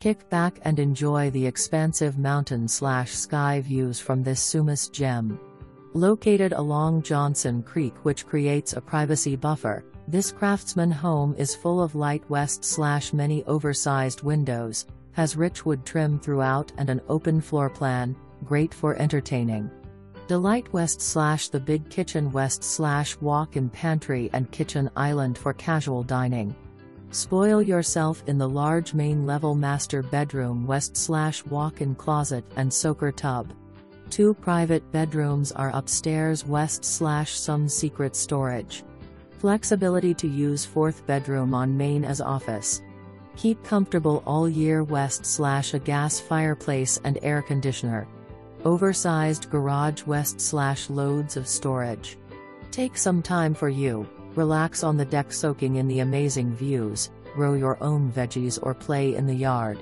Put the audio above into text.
Kick back and enjoy the expansive mountain slash sky views from this Sumas gem. Located along Johnson Creek which creates a privacy buffer, this craftsman home is full of light west slash many oversized windows, has rich wood trim throughout and an open floor plan, great for entertaining. Delight West slash the big kitchen west slash walk-in pantry and kitchen island for casual dining. Spoil yourself in the large main level master bedroom west slash walk-in closet and soaker tub. Two private bedrooms are upstairs west slash some secret storage. Flexibility to use fourth bedroom on main as office. Keep comfortable all year west slash a gas fireplace and air conditioner. Oversized garage west slash loads of storage. Take some time for you, relax on the deck soaking in the amazing views, grow your own veggies or play in the yard.